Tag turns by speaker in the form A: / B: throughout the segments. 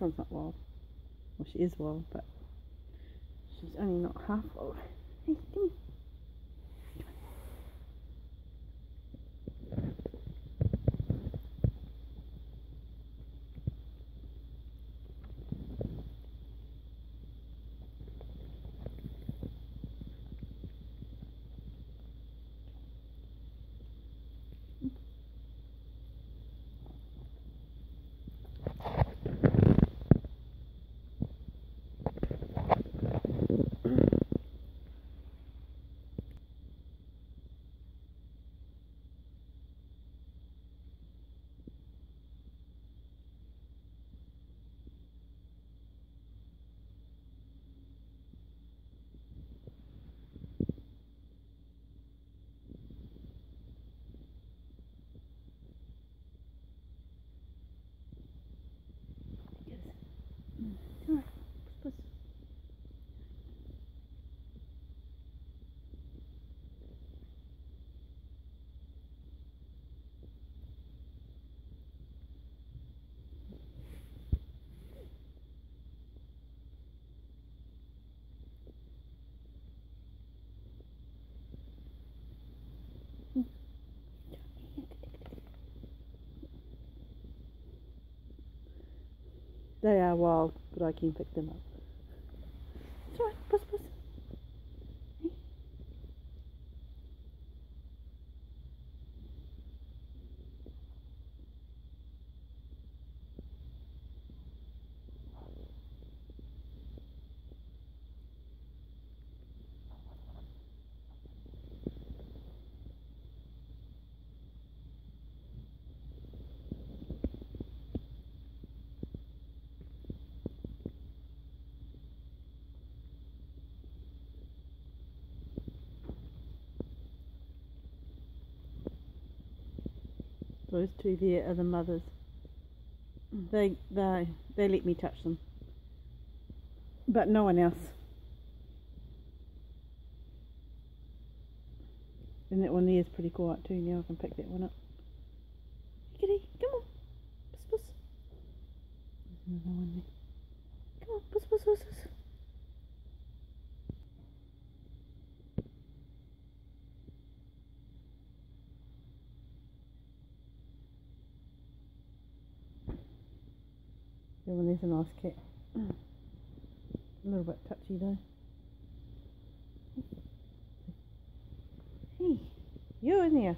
A: One's not wild. Well, she is wild, but she's only not half wild. Hey, puss, puss. They are wild, I can pick them up. It's alright, puss puss. Those two there are the mothers. They they they let me touch them. But no one else. And that one there is pretty quiet too. Now I can pick that one up. That one is a nice kit. a little bit touchy though. Hey, you in there?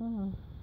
A: Oh. Uh-huh.